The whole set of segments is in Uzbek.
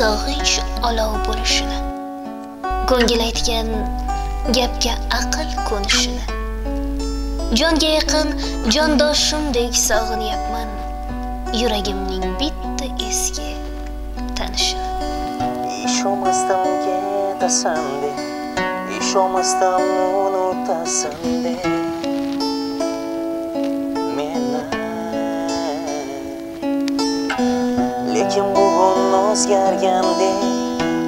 bilmasdim sog'inch olov bo'lishini ko'ngil aytgan gapga aql ko'nishini. Jonga yaqin jondoshimdek sog'inyapman yuragimning bitta eski tanishini. Ishonmasdim ketasan deb ishonmasdan unutasan deb o'zgargandek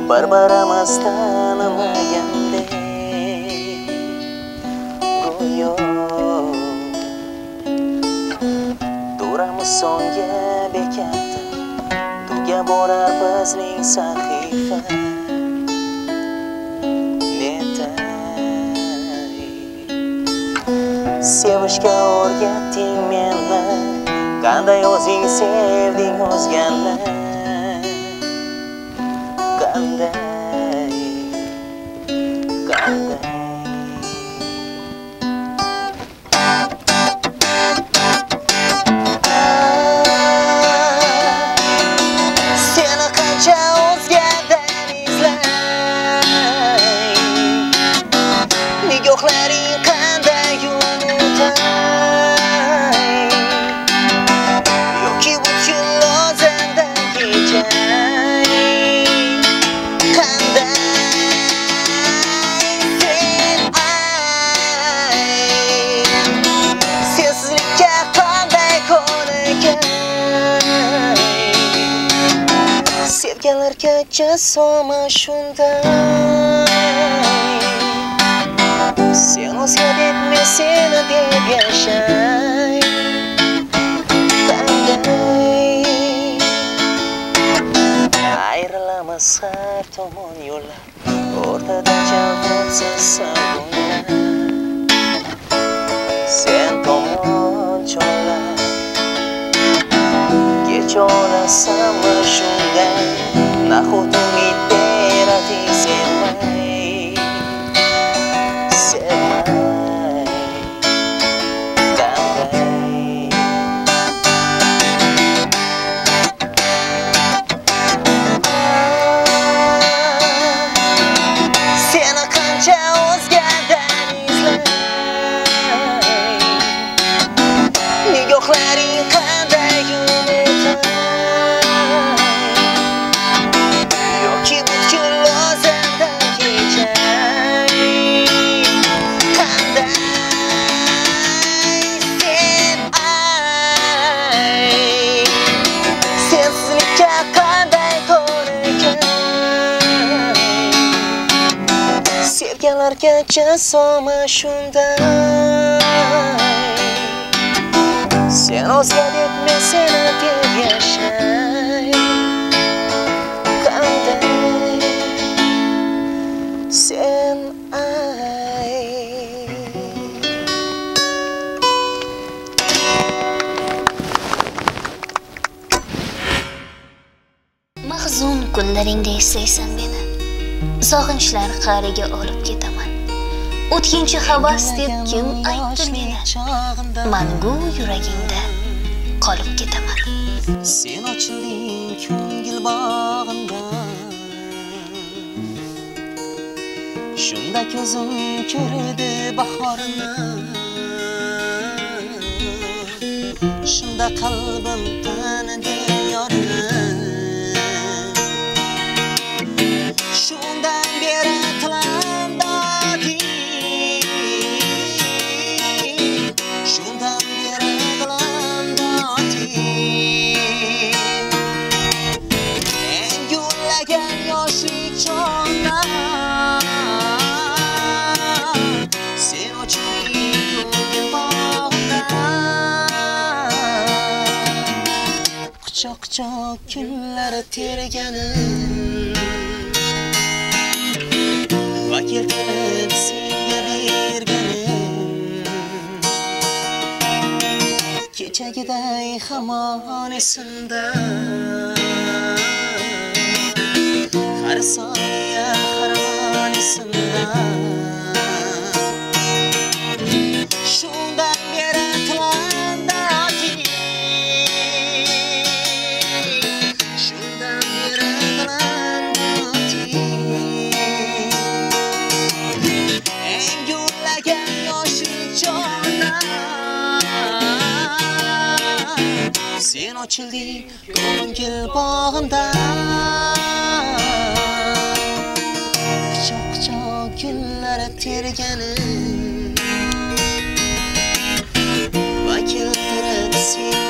bir birimiz tanimagandek go'yo duramiz so'nggi bekatda tuga borar bizning sahifa sevishga o'rgatding meni qanday o'zing sevding o'zgani somos juntas. Se eu não sei onde comecei, não de viajar. Também. Ayrılamazlar tomon yollar Ortada cavronsuz savunlar Sen tomon çollar Geç orası mı şundan Dicen, wey, se jasoma shunday sen o'zga deb men seni deb yashay qanday sen ay. Mahzun kunlaringda eslaysan meni sog'inchlar qa'riga olib ketaman o'tkinchi havas deb kim aytdi meni? Mangu yuragingda qolib ketaman. Sen ochilding ko'ngil bog'imda. Shunda ko'zim ko'rdi bahorini shunda qalbim tanidi yorini. Shunda quchoq kunlar terganim. Va keltirib senga berganim. Kechagiday hamon esimda. Har soniya har on esimda. Sen ochilding ko'ngil bog'imda quchoq quchoq gullar va keltirib sen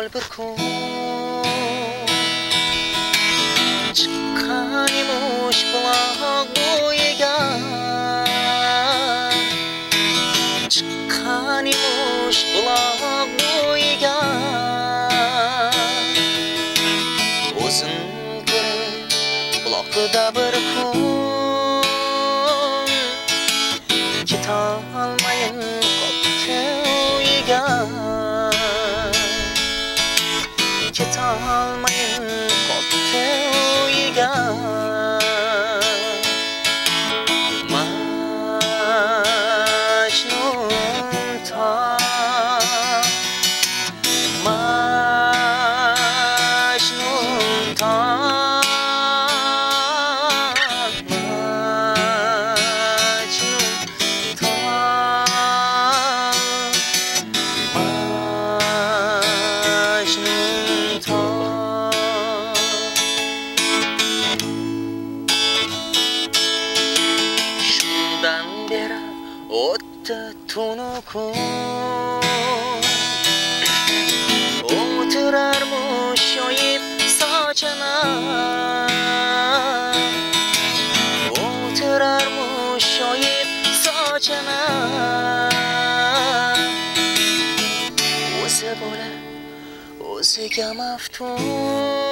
Majnun bir kun Chiqqan emish buloq bo'yiga Chiqqan emish buloq bo'yiga O'zim ko'rib buloqda bir c'est comme un.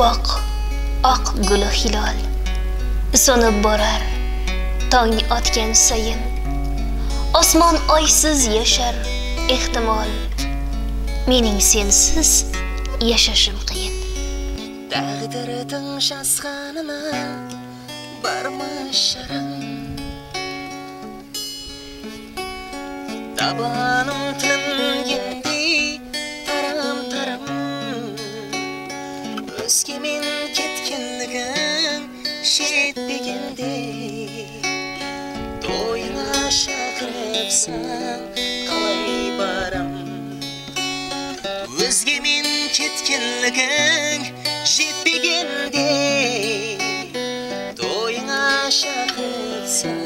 Oppoq oq guli hilol. So'nib borar tong otgan sayin. Osmon oysiz yashar ehtimol. Mening sensiz yashashim qiyin. Taqdirining shasqanini barmish sharam tabanim tilim шақырыпсың қалай барам өзге мен кеткенлігің жетпегенде тойыңа шақырыпсың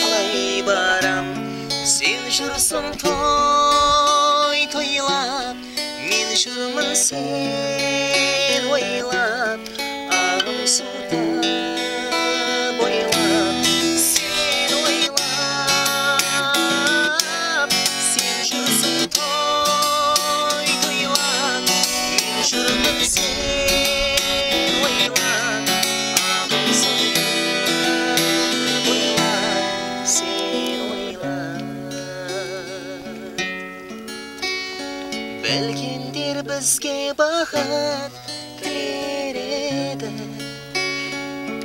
қалай барам сен жүрсің той тойлап мен жүрмін сен бақыт тілер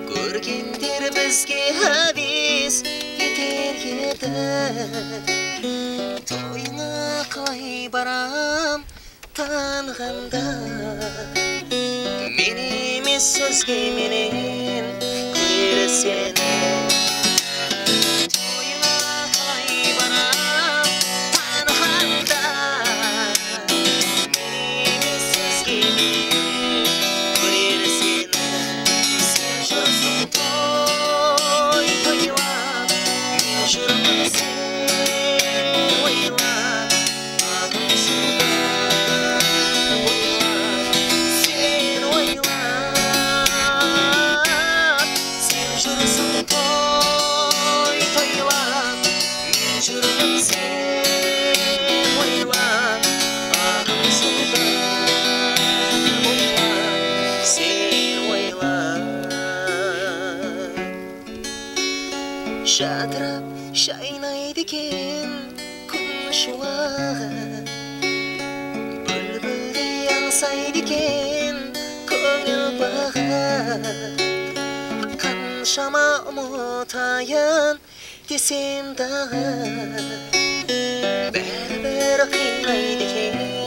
көргендер бізге әбес етер еді. Тойыңа қалай барам танғанда мен емес өзгеменен көрсені Шама ұмытайын десем дағы Бәрі-бәрі қимайды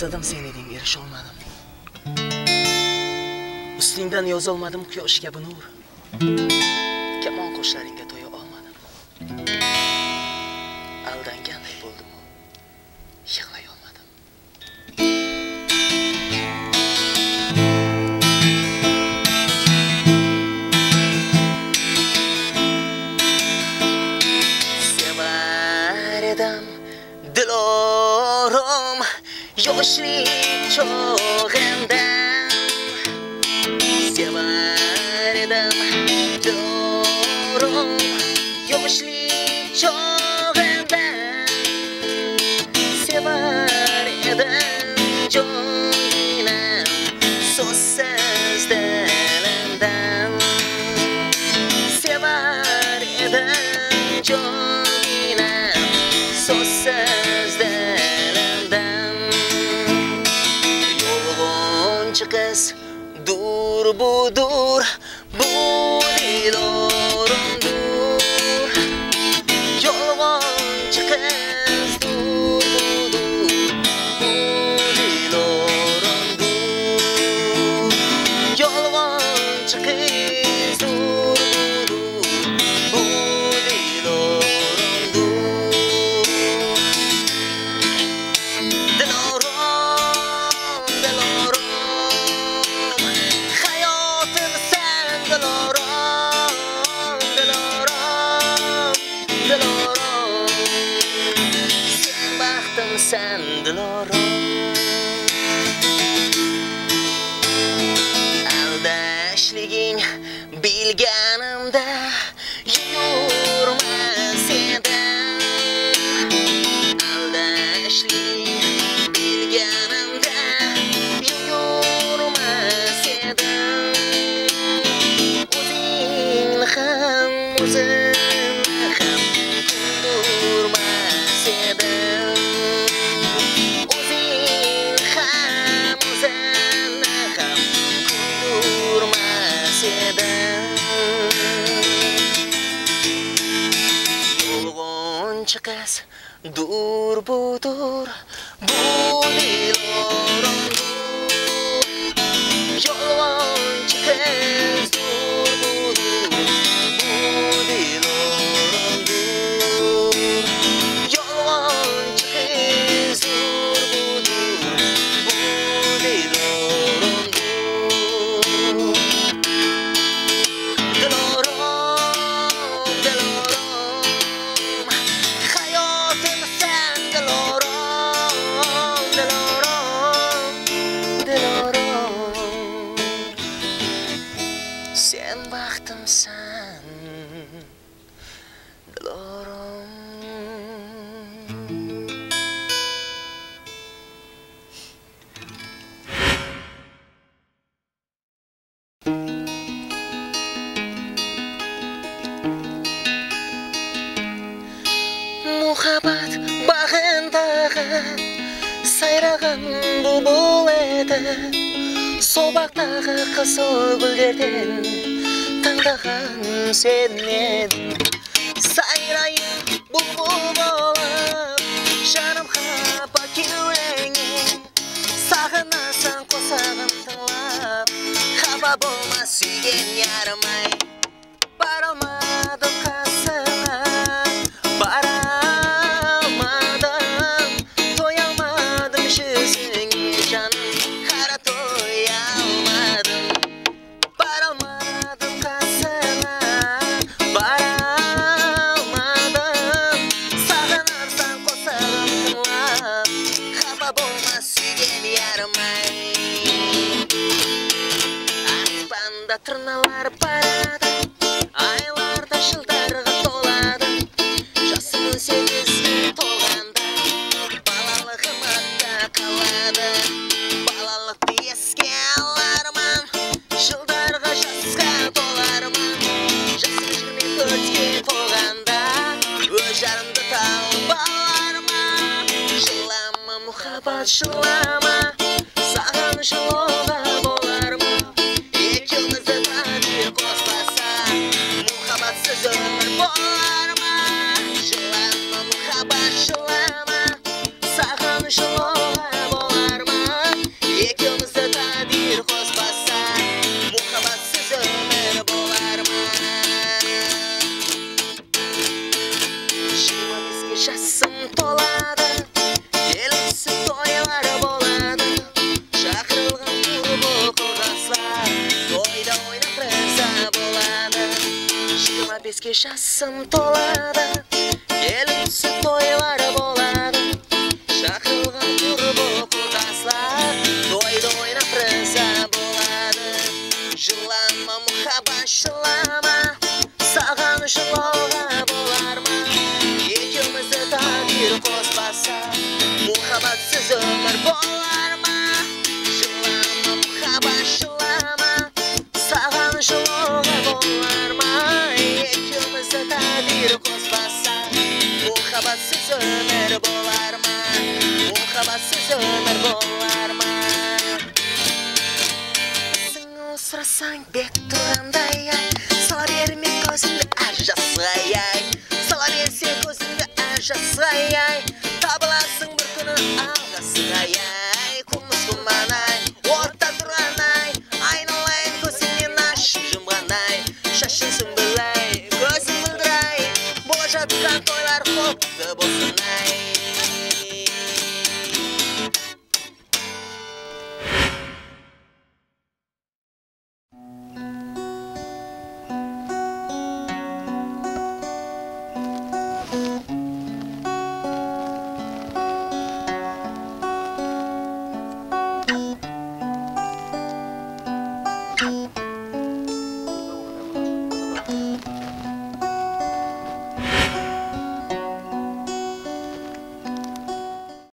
maqsadim sen eding erisholmadim ustingdan yozolmadim quyosh kabi nur kamon qo'shlar bagas Dur budur mencekes dur budur budi lorongku yo mencekes dolorón, dolorón. Sen baktım sen. қызыл гүлдерден таңдаған сен едің Aspanda tırnalar parada Aylarda жылдарға толады. Жасымын сегізге толғанда Балалығым атта қалады. Балалықты еске алармын Жылдарға жасқа толармын. Жасым жиырма төртке толғанда Өз жарымды тауып алармын. Жылама мұхаббат жылама жасым толады келесі тойлар болады шақырылған құрбы құрдастар тойда ойнап риза болады жылама мұхаббат жылама саған жылауға болар ма екеумізді тағдыр қоспаса мұхаббатсыз өмір болар ма жылама мұхаббат өмір боларма махаббатсөз өмір болар ма ңсұрасаң бет тұрғандай ай сала берме көзіңді ә жасыға ай сала берсе көзіңді әжақсыға ай табыласың бір күні алға сыңай ай күміс қуман ай отта тұрған ай айналайын көзіңнен ашып жұмған ай шашың сүмбі ай көзің гөлдір